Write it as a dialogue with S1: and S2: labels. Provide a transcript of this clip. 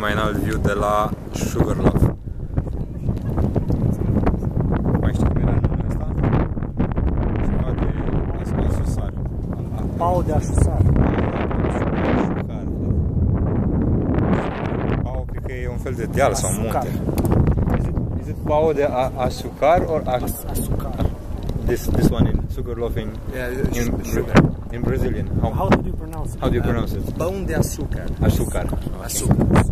S1: cel mai înalt view de la Sugarloaf. Mai știi cum era numele ăsta? Ceva de asusar.
S2: Pau de așusar.
S1: Pau, cred că e un fel de deal sau
S2: Asucar.
S1: munte. Is it, is it pau de a, asucar or as,
S2: Asucar.
S1: This this one in Sugarloaf in
S3: Yeah,
S1: in,
S3: sugar.
S1: in Brazilian? How,
S2: How do you pronounce it?
S1: how do you pronounce it?
S3: Pão de açúcar.
S1: Asucar.
S3: Açúcar.